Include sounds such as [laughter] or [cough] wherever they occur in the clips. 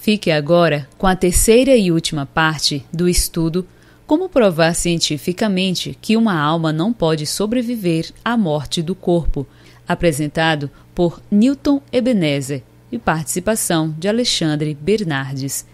Fique agora com a terceira e última parte do estudo Como provar cientificamente que uma alma não pode sobreviver à morte do corpo, apresentado por Newton Ebenezer e participação de Alexandre Bernardes.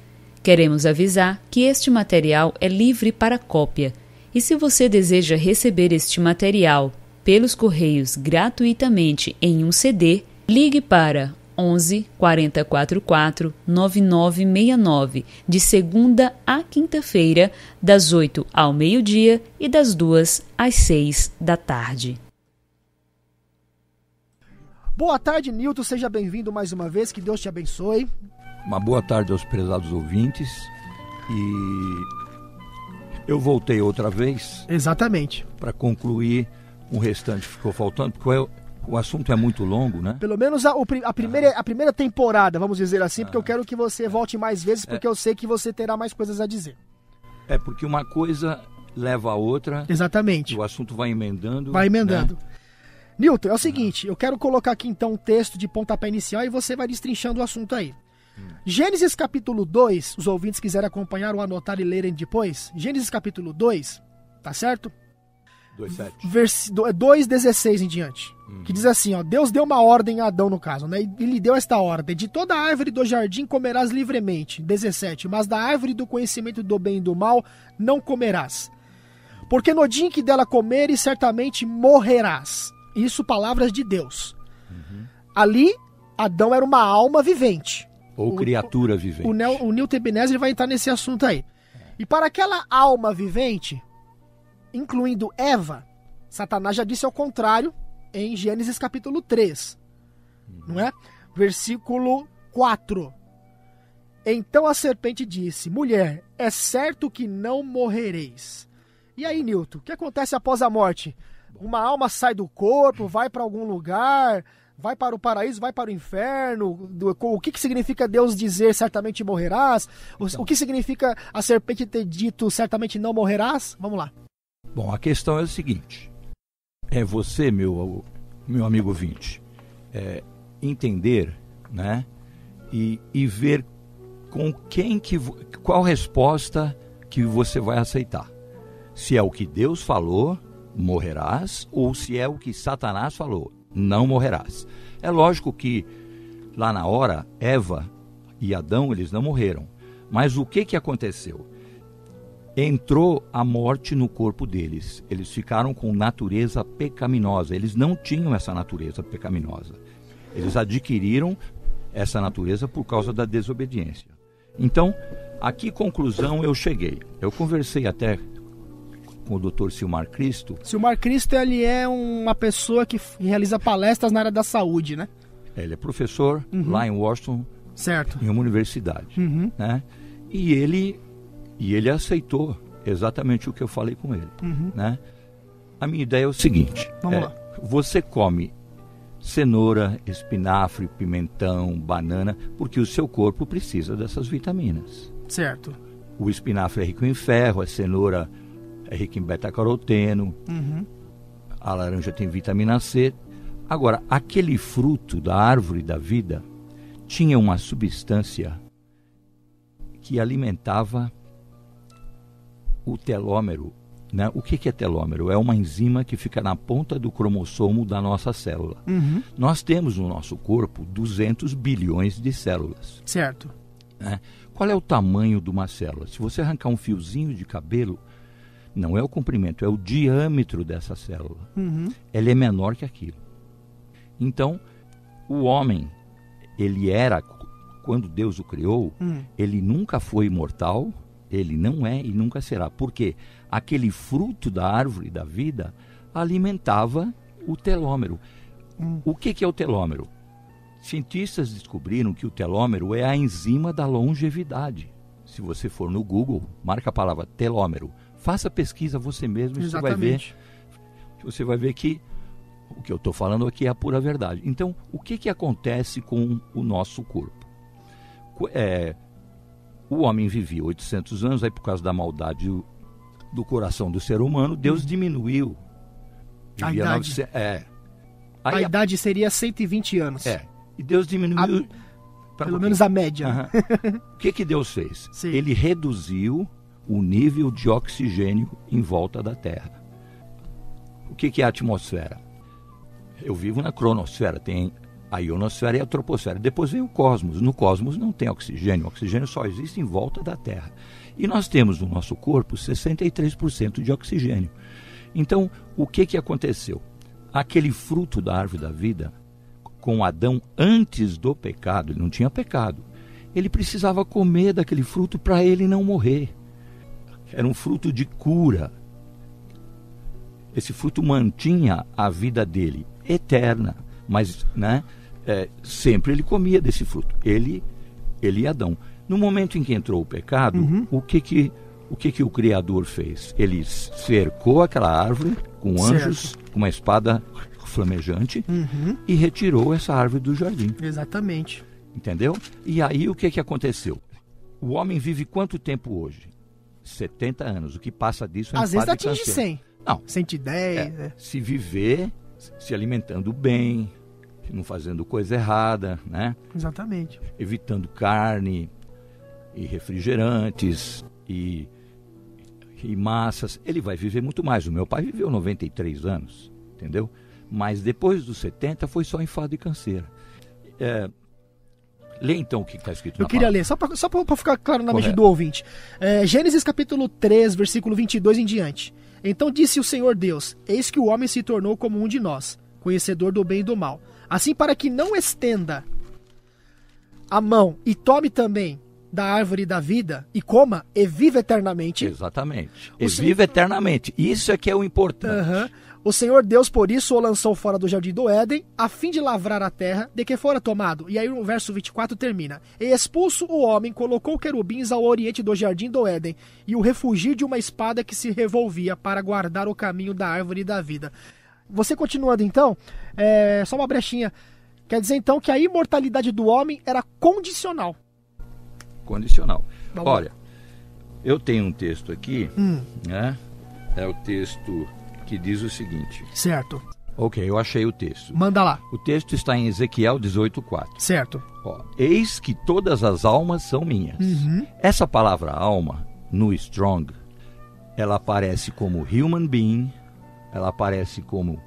Queremos avisar que este material é livre para cópia e se você deseja receber este material pelos correios gratuitamente em um CD, ligue para 11 4044 9969, de segunda a quinta-feira, das 8 ao meio-dia e das 2 às 6 da tarde. Boa tarde, Nilton. Seja bem-vindo mais uma vez. Que Deus te abençoe. Uma boa tarde aos prezados ouvintes. E eu voltei outra vez. Exatamente. Para concluir o restante que ficou faltando, porque eu, o assunto é muito longo, né? Pelo menos a, a primeira, a primeira temporada, vamos dizer assim, porque eu quero que você volte mais vezes, é. porque é. eu sei que você terá mais coisas a dizer. É, porque uma coisa leva a outra. Exatamente. O assunto vai emendando. Vai emendando. Né? Newton, é o seguinte, eu quero colocar aqui então um texto de pontapé inicial e você vai destrinchando o assunto aí. Hum. Gênesis capítulo 2, os ouvintes quiserem acompanhar ou anotar e lerem depois. Gênesis capítulo 2, tá certo? 2,16 em diante. Uhum. Que diz assim, ó, Deus deu uma ordem a Adão no caso, né? E lhe deu esta ordem: de toda árvore do jardim comerás livremente. 17. Mas da árvore do conhecimento do bem e do mal não comerás. Porque no dia em que dela comeres, certamente morrerás. Isso palavras de Deus. Uhum. Ali, Adão era uma alma vivente. Ou o, criatura vivente. O, o, o Newton Ebenezer vai entrar nesse assunto aí. E para aquela alma vivente, incluindo Eva, Satanás já disse ao contrário em Gênesis capítulo 3. Não é? Versículo 4. Então a serpente disse: Mulher, é certo que não morrereis. E aí, Newton, o que acontece após a morte? Uma alma sai do corpo, vai para algum lugar, vai para o paraíso, vai para o inferno. O que, que significa Deus dizer certamente morrerás? O, o que significa a serpente ter dito certamente não morrerás? Vamos lá. Bom, a questão é a seguinte: é você, meu, meu amigo ouvinte, é, entender, né, e, e ver com quem que qual resposta que você vai aceitar. Se é o que Deus falou, morrerás, ou se é o que Satanás falou, não morrerás. É lógico que lá na hora Eva e Adão eles não morreram, mas o que que aconteceu? Entrou a morte no corpo deles. Eles ficaram com natureza pecaminosa. Eles não tinham essa natureza pecaminosa. Eles adquiriram essa natureza por causa da desobediência. Então, a que conclusão eu cheguei? Eu conversei até com o Dr. Silmar Cristo. Silmar Cristo ele é uma pessoa que realiza palestras na área da saúde, né? Ele é professor uhum. lá em Washington, certo? Em uma universidade, uhum. né? E ele e ele aceitou exatamente o que eu falei com ele. Uhum. Né? A minha ideia é o seguinte: é, você come cenoura, espinafre, pimentão, banana, porque o seu corpo precisa dessas vitaminas. Certo. O espinafre é rico em ferro, a cenoura é rica em beta-caroteno, uhum. a laranja tem vitamina C. Agora, aquele fruto da árvore da vida tinha uma substância que alimentava o telômero. Né? O que, que é telômero? É uma enzima que fica na ponta do cromossomo da nossa célula. Uhum. Nós temos no nosso corpo 200 bilhões de células. Certo. Né? Qual é o tamanho de uma célula? Se você arrancar um fiozinho de cabelo, não é o comprimento, é o diâmetro dessa célula. Uhum. Ela é menor que aquilo. Então, o homem, ele era, quando Deus o criou, uhum. ele nunca foi imortal, ele não é e nunca será. Porque aquele fruto da árvore da vida alimentava o telômero. Hum. O que, que é o telômero? Cientistas descobriram que o telômero é a enzima da longevidade. Se você for no Google, marca a palavra telômero. Faça pesquisa você mesmo e você vai ver. Você vai ver que o que eu estou falando aqui é a pura verdade. Então, o que, que acontece com o nosso corpo? É, o homem vivia 800 anos, aí por causa da maldade do coração do ser humano, Deus hum. diminuiu. A idade. 900, é. Aí, a idade seria 120 anos. É. E Deus diminuiu. Pelo menos a média. Uhum. [laughs] o que, que Deus fez? Sim. Ele reduziu o nível de oxigênio em volta da Terra. O que, que é a atmosfera? Eu vivo na cronosfera, tem a ionosfera e a troposfera. Depois vem o cosmos. No cosmos não tem oxigênio, o oxigênio só existe em volta da Terra. E nós temos no nosso corpo 63% de oxigênio. Então, o que, que aconteceu? Aquele fruto da árvore da vida, com Adão antes do pecado, ele não tinha pecado. Ele precisava comer daquele fruto para ele não morrer. Era um fruto de cura. Esse fruto mantinha a vida dele eterna, mas né, é, sempre ele comia desse fruto. Ele, ele e Adão. No momento em que entrou o pecado, uhum. o que que o que que o Criador fez? Ele cercou aquela árvore com anjos, certo. com uma espada flamejante uhum. e retirou essa árvore do jardim. Exatamente. Entendeu? E aí o que que aconteceu? O homem vive quanto tempo hoje? 70 anos. O que passa disso é Às vezes atinge 100. Não. 110. É, é. Se viver, se alimentando bem, não fazendo coisa errada, né? Exatamente. Evitando carne, e refrigerantes e, e massas, ele vai viver muito mais. O meu pai viveu 93 anos, entendeu? Mas depois dos 70 foi só enfado e canseira. É, Lê então o que está escrito Eu queria palavra. ler, só para só ficar claro na mente do ouvinte. É, Gênesis capítulo 3, versículo 22 em diante. Então disse o Senhor Deus: Eis que o homem se tornou como um de nós, conhecedor do bem e do mal. Assim, para que não estenda a mão e tome também da árvore da vida e coma e viva eternamente. Exatamente. O e Senhor... viva eternamente. Isso é que é o importante. Uhum. O Senhor Deus, por isso, o lançou fora do jardim do Éden, a fim de lavrar a terra de que fora tomado. E aí o verso 24 termina. E expulso o homem, colocou querubins ao oriente do jardim do Éden, e o refugiu de uma espada que se revolvia para guardar o caminho da árvore da vida. Você continuando então, é... só uma brechinha. Quer dizer então que a imortalidade do homem era condicional condicional. Olha, eu tenho um texto aqui, hum. né? É o texto que diz o seguinte. Certo. Ok, eu achei o texto. Manda lá. O texto está em Ezequiel 18,4. Certo. Ó, Eis que todas as almas são minhas. Uhum. Essa palavra alma, no Strong, ela aparece como human being, ela aparece como,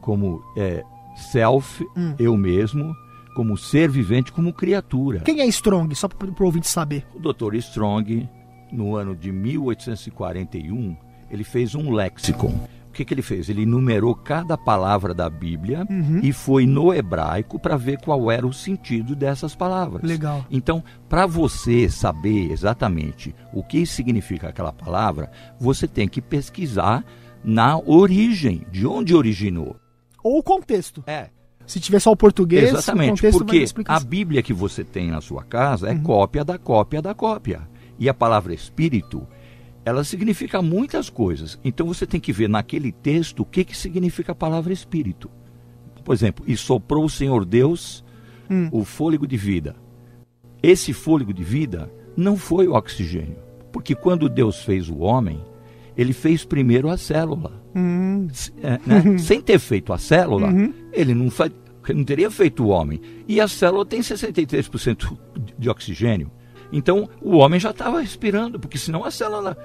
como é, self, hum. eu mesmo, como ser vivente, como criatura. Quem é Strong? Só para o ouvinte saber. O Dr. Strong, no ano de 1841, ele fez um lexicon. O que, que ele fez? Ele numerou cada palavra da Bíblia uhum. e foi no hebraico para ver qual era o sentido dessas palavras. Legal. Então, para você saber exatamente o que significa aquela palavra, você tem que pesquisar na origem, de onde originou. Ou o contexto. É. Se tiver só o português, Exatamente, o porque a Bíblia que você tem na sua casa é uhum. cópia da cópia da cópia. E a palavra espírito, ela significa muitas coisas. Então você tem que ver naquele texto o que, que significa a palavra espírito. Por exemplo, e soprou o Senhor Deus hum. o fôlego de vida. Esse fôlego de vida não foi o oxigênio. Porque quando Deus fez o homem, ele fez primeiro a célula. Uhum. É, né? Sem ter feito a célula, uhum. ele não, fa... não teria feito o homem. E a célula tem 63% de oxigênio. Então o homem já estava respirando, porque senão a célula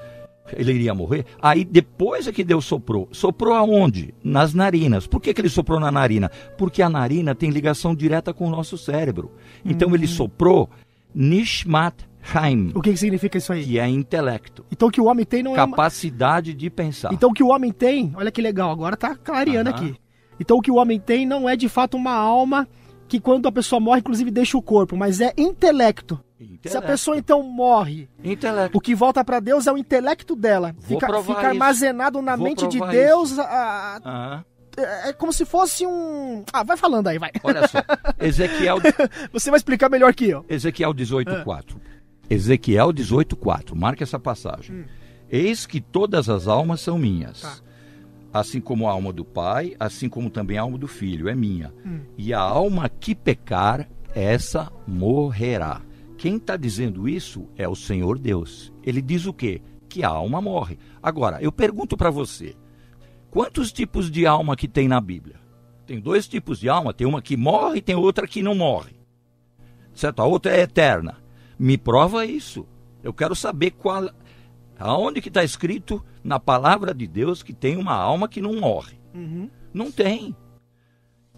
ele iria morrer. Aí depois é que Deus soprou. Soprou aonde? Nas narinas. Por que, que ele soprou na narina? Porque a narina tem ligação direta com o nosso cérebro. Então uhum. ele soprou Nishmat Haim. O que, que significa isso aí? Que é intelecto. Então o que o homem tem não Capacidade é. Capacidade de pensar. Então o que o homem tem, olha que legal, agora tá clareando aqui. Então o que o homem tem não é de fato uma alma que quando a pessoa morre, inclusive deixa o corpo, mas é intelecto. Intelecto. Se a pessoa então morre, intelecto. o que volta para Deus é o intelecto dela. Vou fica, fica armazenado na Vou mente de Deus. A, a, é, é como se fosse um. Ah, vai falando aí, vai. Olha só. [laughs] Ezequiel. Você vai explicar melhor que eu. Ezequiel 18,4. Ezequiel 18,4. Marque essa passagem. Hum. Eis que todas as almas são minhas. Tá. Assim como a alma do Pai, assim como também a alma do Filho é minha. Hum. E a alma que pecar, essa morrerá. Quem está dizendo isso é o Senhor Deus. Ele diz o quê? Que a alma morre. Agora, eu pergunto para você: quantos tipos de alma que tem na Bíblia? Tem dois tipos de alma: tem uma que morre e tem outra que não morre. certo? A outra é eterna. Me prova isso. Eu quero saber qual, aonde que está escrito na palavra de Deus que tem uma alma que não morre. Uhum. Não tem.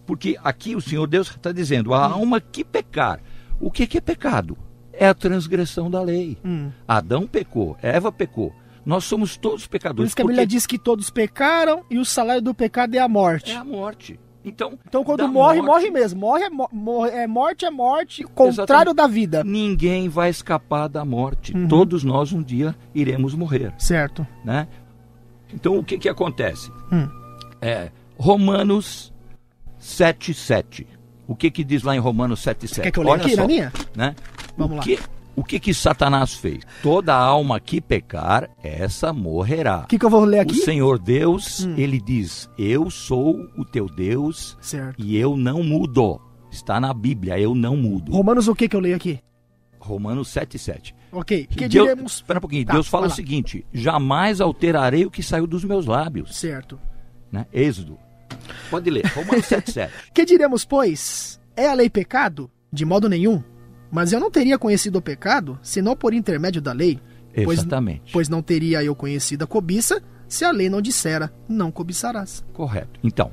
Porque aqui o Senhor Deus está dizendo, a alma que pecar. O que, que é pecado? É a transgressão da lei. Hum. Adão pecou, Eva pecou. Nós somos todos pecadores. Por isso que a Bíblia diz que todos pecaram e o salário do pecado é a morte. É a morte. Então, então quando morre, morte, morre mesmo. Morre, é, morre, é morte, é morte, contrário Exatamente. da vida. Ninguém vai escapar da morte. Uhum. Todos nós um dia iremos morrer. Certo. Né? Então o que, que acontece? Hum. É, Romanos 7,7. O que, que diz lá em Romanos 7,7? Quer que eu leia aqui só, na minha? Né? Vamos o que, lá. O que que Satanás fez? Toda alma que pecar, essa morrerá. O que, que eu vou ler aqui? O Senhor Deus, hum. ele diz: Eu sou o teu Deus certo. e eu não mudo. Está na Bíblia, eu não mudo. Romanos o que que eu leio aqui? Romanos 7,7. Ok, que Deus, diremos... Espera um pouquinho, tá, Deus fala o seguinte, jamais alterarei o que saiu dos meus lábios. Certo. Né? Êxodo. Pode ler, Romanos 7,7. [laughs] que diremos, pois? É a lei pecado? De modo nenhum. Mas eu não teria conhecido o pecado, senão por intermédio da lei. Exatamente. Pois, pois não teria eu conhecido a cobiça, se a lei não dissera, não cobiçarás. Correto. Então,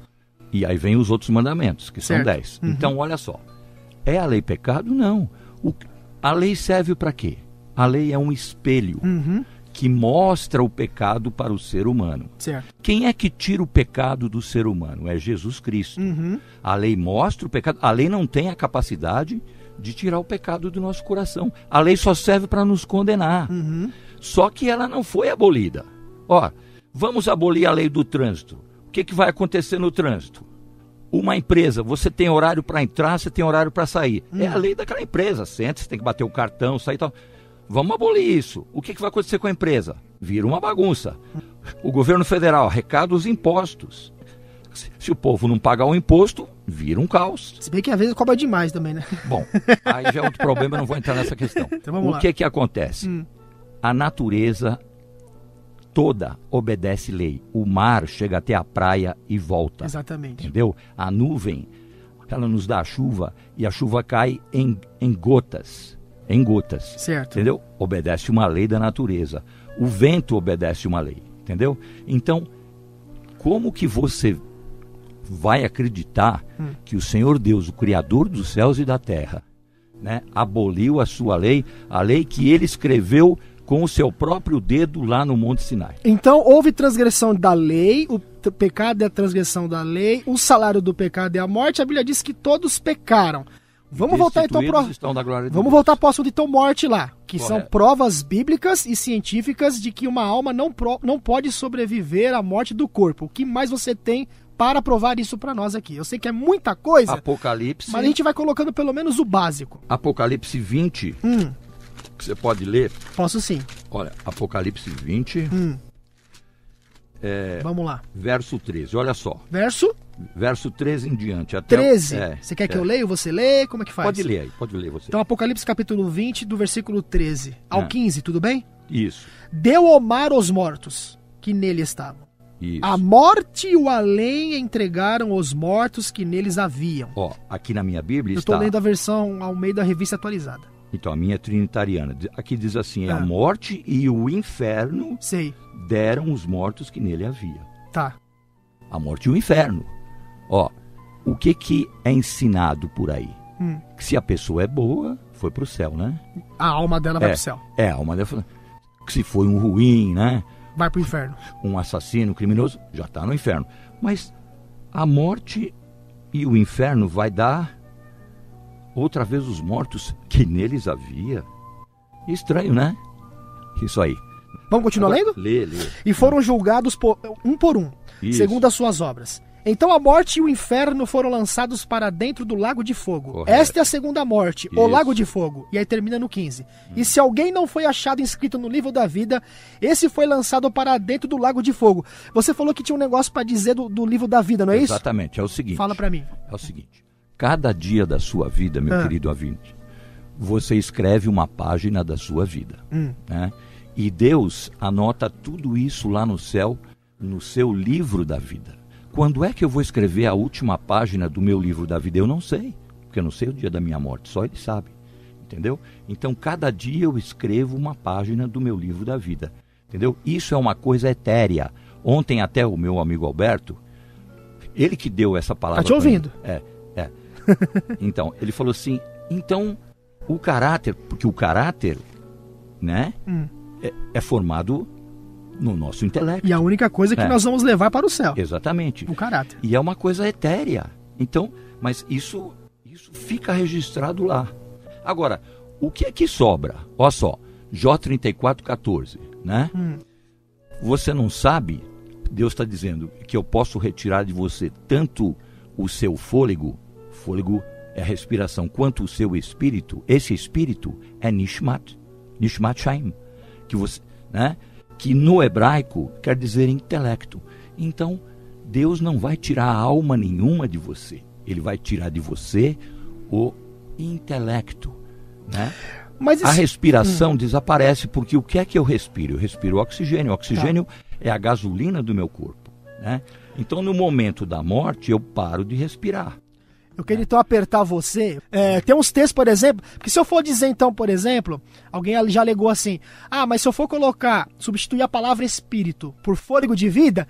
e aí vem os outros mandamentos, que certo. são dez. Uhum. Então, olha só. É a lei pecado? Não. O, a lei serve para quê? A lei é um espelho uhum. Que mostra o pecado para o ser humano. Certo. Quem é que tira o pecado do ser humano? É Jesus Cristo. Uhum. A lei mostra o pecado. A lei não tem a capacidade de tirar o pecado do nosso coração. A lei só serve para nos condenar. Uhum. Só que ela não foi abolida. Ó, vamos abolir a lei do trânsito. O que, que vai acontecer no trânsito? Uma empresa, você tem horário para entrar, você tem horário para sair. Uhum. É a lei daquela empresa. Senta, você tem que bater o cartão, sair e tal. Vamos abolir isso. O que, que vai acontecer com a empresa? Vira uma bagunça. O governo federal arrecada os impostos. Se o povo não pagar o imposto, vira um caos. Se bem que às vezes cobra demais também, né? Bom, aí já é outro problema, eu não vou entrar nessa questão. Então o lá. que que acontece? Hum. A natureza toda obedece lei. O mar chega até a praia e volta. Exatamente. Entendeu? A nuvem, ela nos dá a chuva e a chuva cai em, em gotas. Em gotas. Certo. Entendeu? Obedece uma lei da natureza. O vento obedece uma lei. Entendeu? Então, como que você vai acreditar hum. que o Senhor Deus, o Criador dos céus e da terra, né, aboliu a sua lei, a lei que ele escreveu com o seu próprio dedo lá no Monte Sinai. Então houve transgressão da lei, o pecado é a transgressão da lei, o salário do pecado é a morte. A Bíblia diz que todos pecaram. Vamos voltar então pro... Vamos Deus. voltar para o assunto então morte lá, que Correto. são provas bíblicas e científicas de que uma alma não, pro... não pode sobreviver à morte do corpo. O que mais você tem para provar isso para nós aqui. Eu sei que é muita coisa. Apocalipse. Mas a gente vai colocando pelo menos o básico. Apocalipse 20. Hum. Que você pode ler? Posso sim. Olha, Apocalipse 20. Hum. É, Vamos lá. Verso 13, olha só. Verso? Verso 13 em diante. Até, 13? É, você quer que é. eu leia? Você lê? Como é que faz? Pode ler aí, pode ler você. Então, Apocalipse capítulo 20, do versículo 13 ao é. 15, tudo bem? Isso. Deu o mar aos mortos que nele estavam isso. A morte e o além entregaram os mortos que neles haviam. Ó, aqui na minha Bíblia Eu está... Eu estou lendo a versão ao meio da revista atualizada. Então, a minha é trinitariana. Aqui diz assim, ah. a morte e o inferno Sei. deram os mortos que nele havia. Tá. A morte e o inferno. Ó, o que que é ensinado por aí? Hum. Que se a pessoa é boa, foi pro céu, né? A alma dela vai é, pro céu. É, a alma dela. Que se foi um ruim, né? vai para o inferno. Um assassino, um criminoso, já está no inferno. Mas a morte e o inferno vai dar outra vez os mortos que neles havia. Estranho, né? Isso aí. Vamos continuar Agora, lendo? Lê, lê. E foram julgados por, um por um, Isso. segundo as suas obras. Então a morte e o inferno foram lançados para dentro do lago de fogo. Correto. Esta é a segunda morte, Isso. o lago de fogo. E aí termina no 15. Hum. E se alguém não foi achado inscrito no livro da vida, esse foi lançado para dentro do lago de fogo. Você falou que tinha um negócio para dizer do, do, livro da vida, não é Exatamente. isso? Exatamente, é o seguinte. Fala para mim. É o seguinte. Cada dia da sua vida, meu ah. querido ouvinte, você escreve uma página da sua vida. Hum. Né? E Deus anota tudo isso lá no céu, no seu livro da vida. Quando é que eu vou escrever a última página do meu livro da vida? Eu não sei, porque eu não sei o dia da minha morte, só ele sabe. entendeu? Então, cada dia eu escrevo uma página do meu livro da vida, entendeu? Isso é uma coisa etérea. Ontem até o meu amigo Alberto, ele que deu essa palavra. Tá te ouvindo? Mim, é. [laughs] então, ele falou assim: então o caráter, porque o caráter, né, hum. é, é, formado no nosso intelecto. E a única coisa que é. nós vamos levar para o céu. Exatamente. O caráter. E é uma coisa etérea. Então, mas isso, isso fica registrado lá. Agora, o que é que sobra? Olha só, J3414, né? Hum. Você não sabe, Deus está dizendo que eu posso retirar de você tanto o seu fôlego, fôlego é a respiração, quanto o seu espírito. Esse espírito é Nishmat, Nishmat Shaim, que você, né? Que no hebraico quer dizer intelecto. Então, Deus não vai tirar alma nenhuma de você. Ele vai tirar de você o intelecto, né? Mas A respiração hum. desaparece porque o que é que eu respiro? Eu respiro oxigênio. O oxigênio tá. é a gasolina do meu corpo, né? Então, no momento da morte, eu paro de respirar. Eu queria então apertar você. É, tem uns textos, por exemplo, que se eu for dizer então, por exemplo, alguém já alegou assim: ah, mas se eu for colocar, substituir a palavra espírito por fôlego de vida,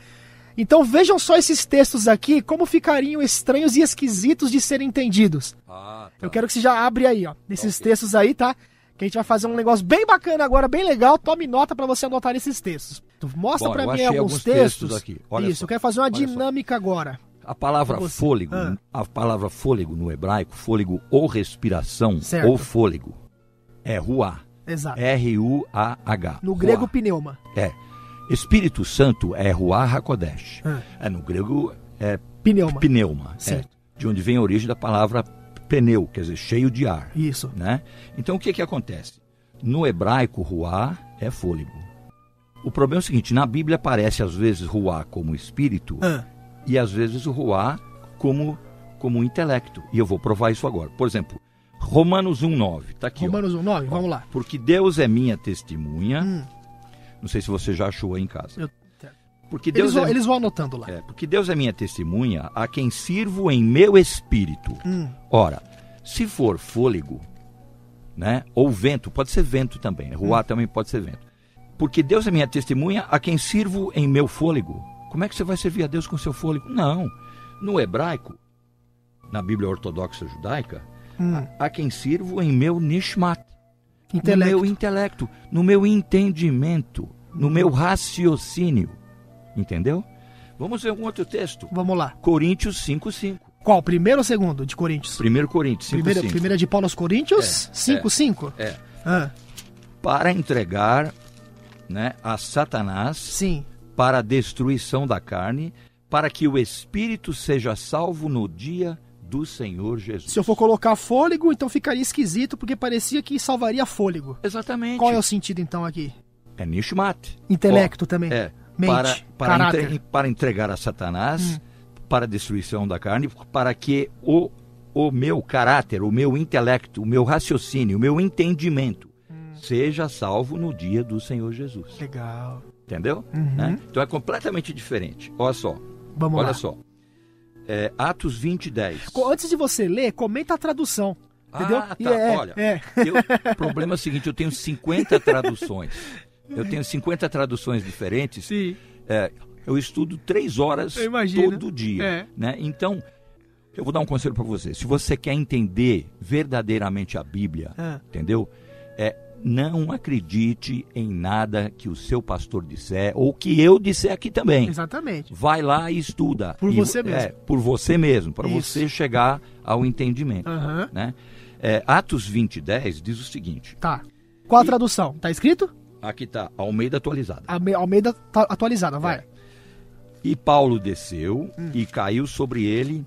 então vejam só esses textos aqui, como ficariam estranhos e esquisitos de serem entendidos. Ah, tá. Eu quero que você já abre aí, ó, nesses okay. textos aí, tá? Que a gente vai fazer um negócio bem bacana agora, bem legal. Tome nota para você anotar esses textos. Mostra para mim alguns, alguns textos. textos aqui. Olha Isso, só. eu quero fazer uma Olha dinâmica só. agora. A palavra fôlego, ah. a palavra fôlego no hebraico, fôlego ou respiração certo. ou fôlego, é ruá. Exato. R-U-A-H. No grego, pneuma. É. Espírito Santo é Ruá Hakodesh. Ah. É, no grego é pneuma. Pneuma. É, de onde vem a origem da palavra pneu, quer dizer, cheio de ar. Isso. Né? Então o que, que acontece? No hebraico, Ruá é fôlego. O problema é o seguinte: na Bíblia aparece às vezes Ruá como espírito ah. E às vezes o Ruá como, como intelecto. E eu vou provar isso agora. Por exemplo, Romanos 1,9. Está aqui. Romanos 1,9, vamos lá. Porque Deus é minha testemunha. Hum não sei se você já achou aí em casa. Eu... Porque Deus eles, vão, é... eles vão anotando lá. É, porque Deus é minha testemunha, a quem sirvo em meu espírito. Hum. Ora, se for fôlego, né? Ou vento, pode ser vento também. Né? Ruar hum. também pode ser vento. Porque Deus é minha testemunha, a quem sirvo em meu fôlego. Como é que você vai servir a Deus com seu fôlego? Não. No hebraico, na Bíblia ortodoxa judaica, hum. a, a, quem sirvo em meu nishmat. Intelecto. No meu intelecto, no meu entendimento no meu raciocínio. Entendeu? Vamos ver um outro texto. Vamos lá. Coríntios 5:5. Qual? Primeiro ou segundo de Coríntios? Primeiro Coríntios 5:5. Primeira, primeira de Paulo aos Coríntios 5:5. É. é. Ah. Para entregar, né, a Satanás. Sim. Para a destruição da carne, para que o espírito seja salvo no dia do Senhor Jesus. Se eu for colocar fôlego, então ficaria esquisito, porque parecia que salvaria fôlego. Exatamente. Qual é o sentido então aqui? É Nishmat. Intelecto também. É. Mente, para, para, entre, para entregar a Satanás, hum. para a destruição da carne, para que o, o meu caráter, o meu intelecto, o meu raciocínio, o meu entendimento hum. seja salvo no dia do Senhor Jesus. Legal. Entendeu? Uhum. Né? Então é completamente diferente. Olha só. Vamos Olha lá. só. É, Atos 20, 10. Antes de você ler, comenta a tradução. Entendeu? Ah, tá. É, Olha, é. Eu, o problema é o seguinte: eu tenho 50 traduções. Eu tenho 50 traduções diferentes. Sim. É, eu estudo três horas todo dia. É. Né? Então, eu vou dar um conselho para você. Se você quer entender verdadeiramente a Bíblia, é. entendeu? É, não acredite em nada que o seu pastor disser ou que eu disser aqui também. Exatamente. Vai lá e estuda. Por e, você mesmo. É, por você mesmo, para você chegar ao entendimento. Uhum. Né? É, Atos 20, 10 diz o seguinte. Tá. Qual a e, tradução? Tá escrito? Aqui está, Almeida atualizada. Almeida tá atualizada, vai. É. E Paulo desceu hum. e caiu sobre ele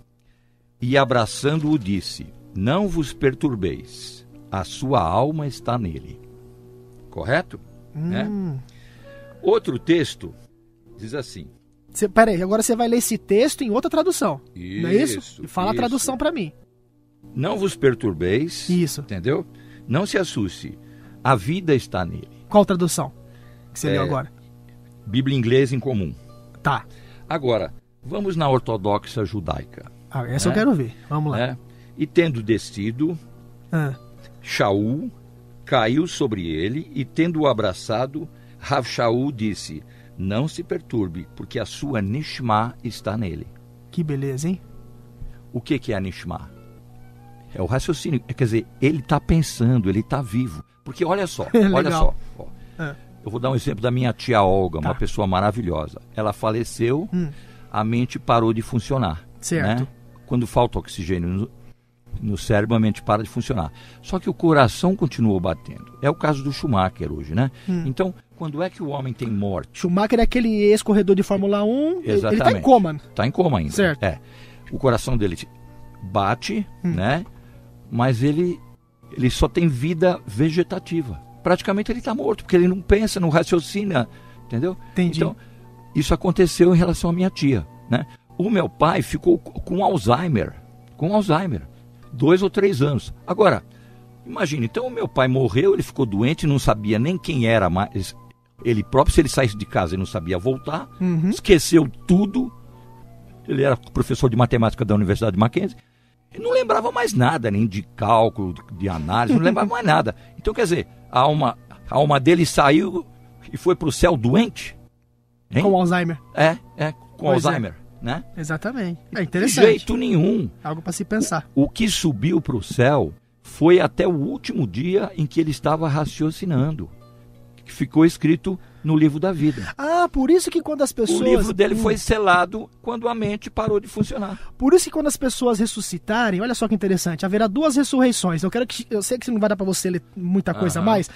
e abraçando-o disse: Não vos perturbeis, a sua alma está nele. Correto? Né? Hum. Outro texto diz assim. Cê, peraí, agora você vai ler esse texto em outra tradução. Isso, não é isso? E fala isso. a tradução para mim. Não vos perturbeis. Isso. Entendeu? Não se assuste. A vida está nele. Qual tradução que você é, leu agora? Bíblia inglesa em comum. Tá. Agora, vamos na ortodoxa judaica. Ah, essa né? eu quero ver. Vamos lá. É? E tendo descido, ah. Shaul caiu sobre ele e, tendo-o abraçado, Rav Shaul disse: Não se perturbe, porque a sua Nishma está nele. Que beleza, hein? O que, que é a Nishma? É o raciocínio. Quer dizer, ele está pensando, ele está vivo. Porque olha só, [laughs] olha só. Ó, é. Eu vou dar um exemplo da minha tia Olga, tá. uma pessoa maravilhosa. Ela faleceu, hum. a mente parou de funcionar. Certo. Né? Quando falta oxigênio no, cérebro, a mente para de funcionar. Só que o coração continuou batendo. É o caso do Schumacher hoje, né? Hum. Então, quando é que o homem tem morte? Schumacher é aquele ex-corredor de Fórmula 1. Exatamente. Ele está em coma. Está em coma ainda. Certo. É. O coração dele bate, hum. né? Mas ele, ele só tem vida vegetativa. Praticamente ele está morto, porque ele não pensa, não raciocina, entendeu? Entendi. Então, isso aconteceu em relação à minha tia, né? O meu pai ficou com Alzheimer, com Alzheimer dois ou três anos. Agora, imagine, então o meu pai morreu, ele ficou doente, não sabia nem quem era mais. Ele próprio, se ele saísse de casa, ele não sabia voltar, uhum. esqueceu tudo. Ele era professor de matemática da Universidade de Mackenzie. Ele não lembrava mais nada, nem de cálculo, de análise, não lembrava mais nada. Então, quer dizer, a alma, a alma dele saiu e foi para o céu doente. Hein? Com Alzheimer. É, é, com pois é. Alzheimer. É né? Exatamente. É interessante. De jeito nenhum. Algo para se pensar. O, o que subiu para o céu foi até o último dia em que ele estava raciocinando. Que ficou escrito no livro da vida. Ah, por isso que quando as pessoas. O livro dele hum. foi selado quando a mente parou de funcionar. Por isso que quando as pessoas ressuscitarem, olha só que interessante, haverá duas ressurreições. Eu quero que. Eu sei que não vai dar para você ler muita coisa mais.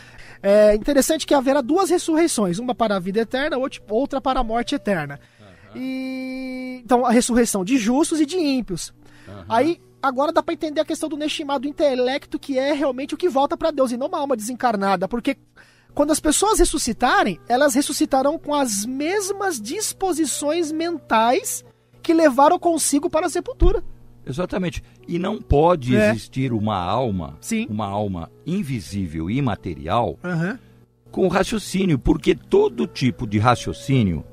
É interessante que haverá duas ressurreições, uma para a vida eterna, outra para a morte eterna. E então a ressurreição de justos e de ímpios. Uhum. Aí agora dá para entender a questão do Neshima, do intelecto, que é realmente o que volta para Deus e não uma alma desencarnada, porque quando as pessoas ressuscitarem, elas ressuscitarão com as mesmas disposições mentais que levaram consigo para a sepultura. Exatamente. E não pode é. existir uma alma, Sim. uma alma invisível e imaterial, uhum. com raciocínio, porque todo tipo de raciocínio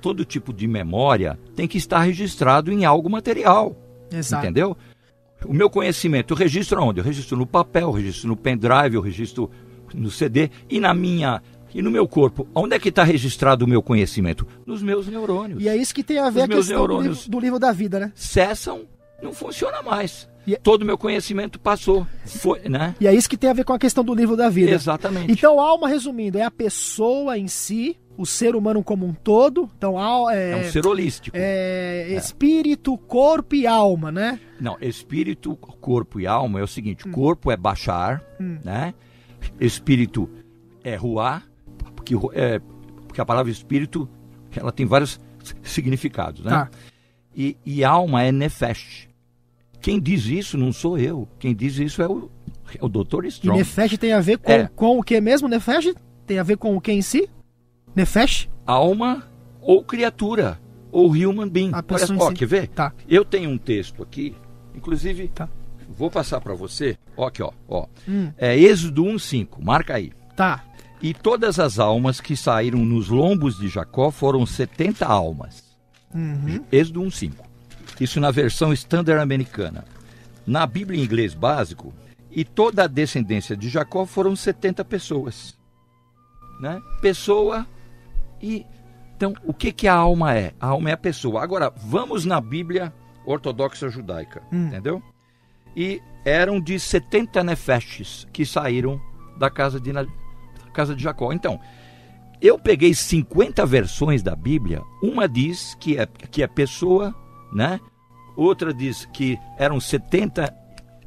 todo tipo de memória tem que estar registrado em algo material. Exato. Entendeu? O meu conhecimento eu registro onde? Eu registro no papel, eu registro no pendrive, eu registro no CD e na minha e no meu corpo. Onde é que está registrado o meu conhecimento? Nos meus neurônios. E é isso que tem a ver com a questão do livro, do livro, da vida, né? Cessam, não funciona mais. E... É todo o meu conhecimento passou, foi, né? E é isso que tem a ver com a questão do livro da vida. Exatamente. Então, alma, resumindo, é a pessoa em si, o ser humano como um todo. Então, é, é um ser holístico. É, espírito, corpo e alma, né? Não, espírito, corpo e alma é o seguinte: hum. corpo é baixar, hum. né? Espírito é ruar, porque, é, porque a palavra espírito ela tem vários significados, né? Tá. E, e alma é nefesh. Quem diz isso não sou eu. Quem diz isso é o, é o Dr. Strong. E nefesh tem a ver com, é. com o que mesmo, nefesh? Tem a ver com o que em si? Nefesh? Alma ou criatura, ou human being. A Olha, ó, si. quer ver? Tá. Eu tenho um texto aqui, inclusive, tá. vou passar para você. Ó, aqui, ó. ó. Hum. É Êxodo 1,5, marca aí. Tá. E todas as almas que saíram nos lombos de Jacó foram 70 almas. Uhum. Êxodo 1,5. Isso na versão standard americana. Na Bíblia em inglês básico, e toda a descendência de Jacó foram 70 pessoas. Né? Pessoa e então, o que, que a alma é? A alma é a pessoa. Agora, vamos na Bíblia ortodoxa judaica, hum. entendeu? E eram de 70 nefestes que saíram da casa de, da casa de Jacó. Então, eu peguei 50 versões da Bíblia. Uma diz que é, que é pessoa, né? Outra diz que eram 70,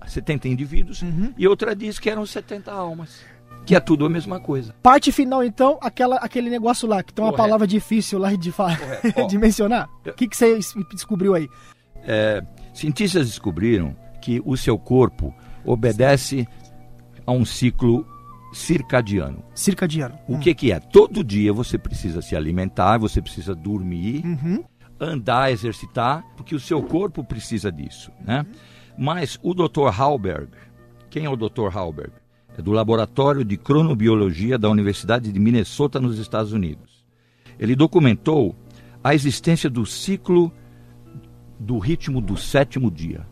70 indivíduos. Uhum. E outra diz que eram 70 almas que é tudo a mesma coisa. Parte final, então, aquela, aquele negócio lá, que tem uma Correto. palavra difícil lá de, [laughs] de mencionar. O que, que você descobriu aí? É, cientistas descobriram que o seu corpo obedece a um ciclo circadiano. Circadiano. O hum. que, que é? Todo dia você precisa se alimentar, você precisa dormir, uhum. andar, exercitar, porque o seu corpo precisa disso. Né? Uhum. Mas o Dr. Halberg, quem é o Dr. Halberg? É do Laboratório de Cronobiologia da Universidade de Minnesota, nos Estados Unidos. Ele documentou a existência do ciclo do ritmo do sétimo dia.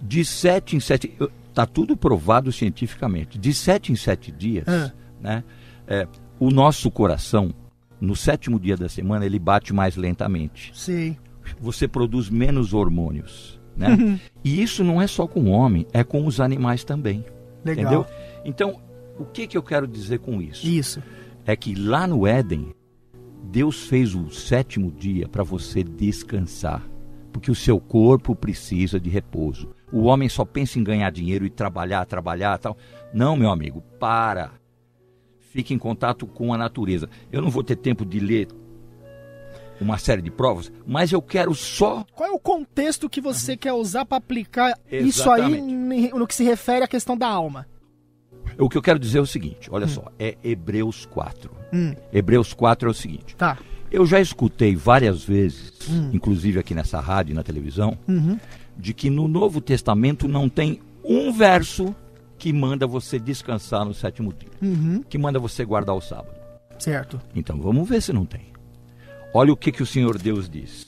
De sete em sete. Está tudo provado cientificamente. De sete em sete dias, Ah. né, é, o nosso coração, no sétimo dia da semana, ele bate mais lentamente. Sei. Você produz menos hormônios. Né? e isso não é só com o homem, é com os animais também. Legal. Entendeu? Então, o que, que eu quero dizer com isso? Isso. É que lá no Éden, Deus fez o sétimo dia para você descansar. Porque o seu corpo precisa de repouso. O homem só pensa em ganhar dinheiro e trabalhar, trabalhar tal. Não, meu amigo, para. Fique em contato com a natureza. Eu não vou ter tempo de ler uma série de provas, mas eu quero só Qual é o contexto que você quer usar para aplicar isso aí Exatamente. no que se refere à questão da alma? O que eu quero dizer é o seguinte, olha só, é Hebreus 4. Hum. Hebreus 4 é o seguinte. Tá. Eu já escutei várias vezes, inclusive aqui nessa rádio e na televisão, Uhum. de que no Novo Testamento não tem um verso que manda você descansar no sétimo dia, Uhum. que manda você guardar o sábado. Certo. Então vamos ver se não tem. Olha o que, que o Senhor Deus diz.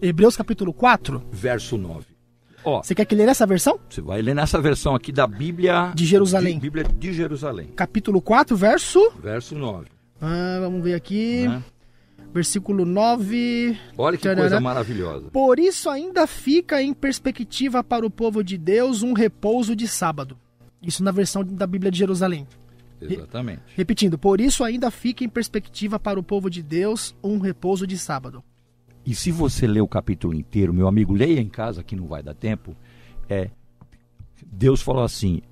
Hebreus capítulo 4. Verso 9. Ó, Você quer que ler essa versão? você vai ler nessa versão aqui da Bíblia De Jerusalém. de- Bíblia de Jerusalém. Capítulo 4, verso. Verso 9. Ah, vamos ver aqui. né? Versículo 9. Olha que Tcharará. coisa maravilhosa. Por isso ainda fica em perspectiva para o povo de Deus um repouso de sábado. Isso na versão da Bíblia de Jerusalém. Exatamente. Repetindo, por isso ainda fica em perspectiva para o povo de Deus um repouso de sábado. E se você ler o capítulo inteiro, meu amigo, leia em casa que não vai dar tempo. É, Deus falou assim: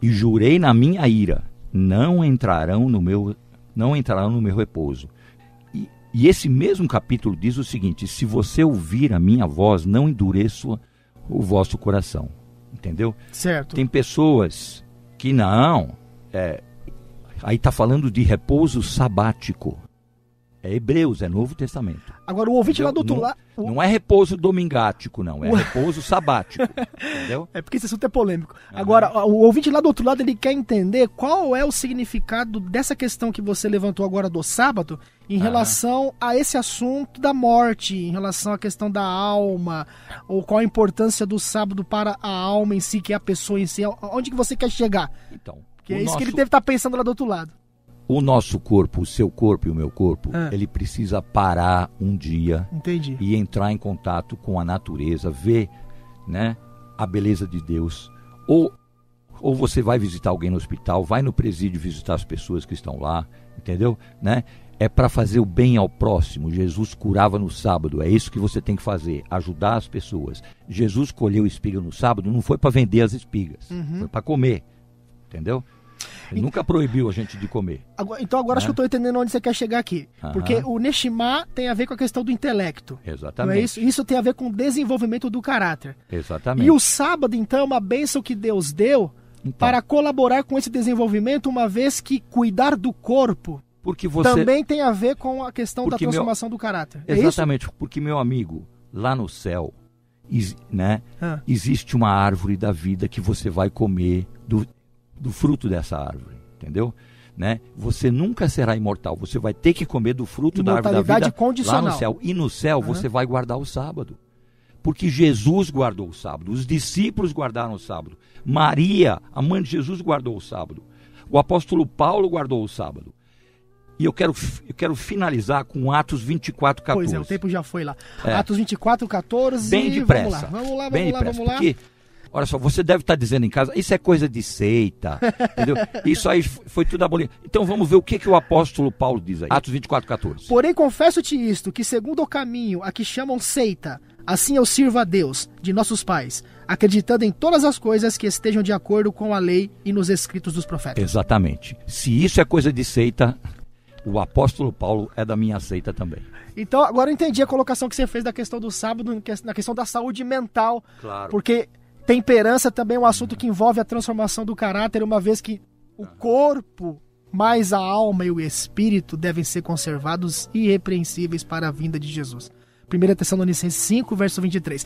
"E jurei na minha ira, não entrarão no meu, não entrarão no meu repouso." E, e esse mesmo capítulo diz o seguinte: "Se você ouvir a minha voz, não endureça o vosso coração." Entendeu? Certo. Tem pessoas que não. é, aí está falando de repouso sabático. É Hebreus, é Novo Testamento. Agora o ouvinte lá do outro lado. o- não é repouso domingático, não. É repouso sabático. [laughs] entendeu? É porque esse assunto é polêmico. Agora, o ouvinte lá do outro lado, ele quer entender qual é o significado dessa questão que você levantou agora do sábado em relação a esse assunto da morte, em relação à questão da alma, ou qual a importância do sábado para a alma em si, que é a pessoa em si. Onde que você quer chegar? Então, Que é isso nosso, que ele deve estar pensando lá do outro lado. O nosso corpo, o seu corpo e o meu corpo, Ah. ele precisa parar um dia Entendi. e entrar em contato com a natureza, ver né, a beleza de Deus. Ou, ou você vai visitar alguém no hospital, vai no presídio visitar as pessoas que estão lá, entendeu? Né? É para fazer o bem ao próximo. Jesus curava no sábado, é isso que você tem que fazer, ajudar as pessoas. Jesus colheu espiga no sábado, não foi para vender as espigas, foi para comer, entendeu? Ele nunca proibiu a gente de comer. Agora- então agora acho que eu estou entendendo onde você quer chegar aqui. Aham. Porque o Neshima tem a ver com a questão do intelecto. Exatamente. É isso? Isso tem a ver com o desenvolvimento do caráter. Exatamente. E o sábado, então, é uma bênção que Deus deu Então, para colaborar com esse desenvolvimento, uma vez que cuidar do corpo porque você também tem a ver com a questão da Porque meu- transformação do caráter. É? Exatamente, porque meu amigo, lá no céu, né, Ah. existe uma árvore da vida que você vai comer do, do fruto dessa árvore, entendeu? Né? Você nunca será imortal, você vai ter que comer do fruto da árvore da vida condicional. lá no céu. E no céu você vai guardar o sábado. Porque Jesus guardou o sábado, os discípulos guardaram o sábado, Maria, a mãe de Jesus, guardou o sábado, o apóstolo Paulo guardou o sábado. E eu quero, eu quero finalizar com Atos 24, 14. Pois é, o tempo já foi lá. É. Atos 24, 14. Bem depressa. Vamos lá, vamos lá, vamos lá, vamos lá. Porque, olha só, você deve estar dizendo em casa, isso é coisa de seita, [laughs] entendeu? Isso aí foi tudo abolido. Então vamos ver o que, que o apóstolo Paulo diz aí. Atos 24, 14. Porém, confesso-te isto, que segundo o caminho a que chamam seita, assim eu sirvo a Deus, de nossos pais, acreditando em todas as coisas que estejam de acordo com a lei e nos escritos dos profetas. Exatamente. Se isso é coisa de seita, o apóstolo Paulo é da minha seita também. Então, agora eu entendi a colocação que você fez da questão do sábado, na questão da saúde mental, Claro. porque temperança também é um assunto que envolve a transformação do caráter, uma vez que o corpo, mais a alma e o espírito devem ser conservados irrepreensíveis para a vinda de Jesus. 1 Tessalonicenses 5, verso 23.